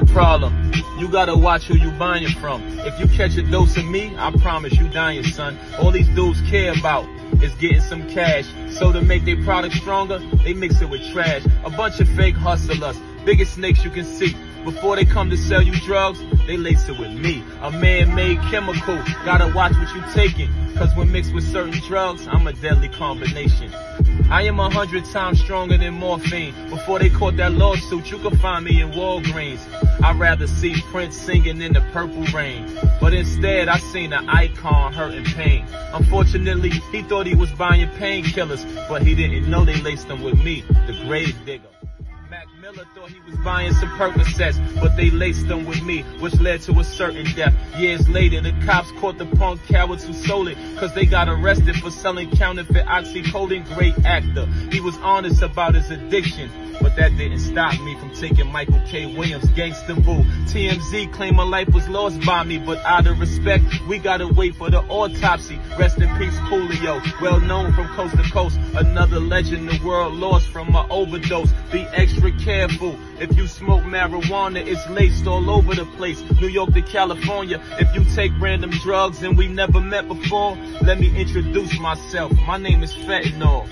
Problem. You gotta watch who you buying from. If you catch a dose of me, I promise you dying, son. All these dudes care about is getting some cash. So to make their product stronger, they mix it with trash. A bunch of fake hustlers, biggest snakes you can see. Before they come to sell you drugs, they lace it with me. A man-made chemical, gotta watch what you taking. Cause when mixed with certain drugs, I'm a deadly combination. I am a hundred times stronger than morphine. Before they caught that lawsuit, you could find me in Walgreens. I'd rather see Prince singing in the purple rain. But instead, I seen an icon hurting pain. Unfortunately, he thought he was buying painkillers, but he didn't know they laced them with me, the grave digger. Miller thought he was buying some Percocets, but they laced them with me, which led to a certain death. Years later, the cops caught the punk cowards who sold it, cause they got arrested for selling counterfeit oxycodone. Great actor. He was honest about his addiction. But that didn't stop me from taking Michael K. Williams' Gangsta Boo. TMZ claimed my life was lost by me, but out of respect, we gotta wait for the autopsy. Rest in peace, Coolio, well known from coast to coast. Another legend the world lost from an overdose. Be extra careful. If you smoke marijuana, it's laced all over the place. New York to California. If you take random drugs and we never met before, let me introduce myself. My name is Fentanyl.